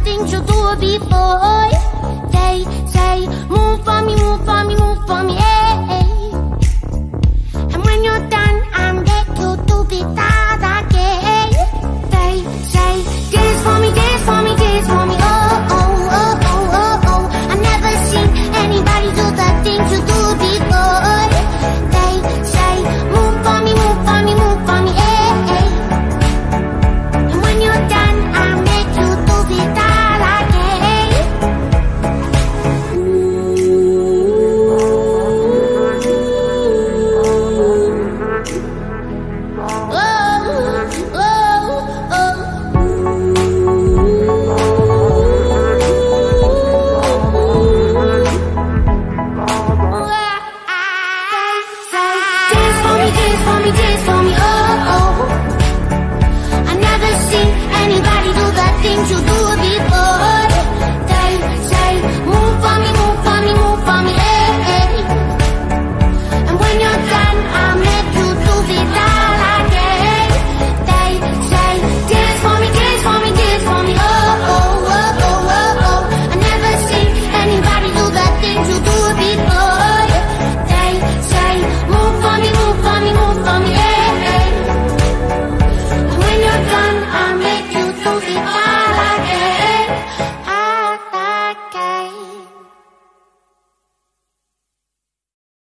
nothing you do before. They say, move for me, move days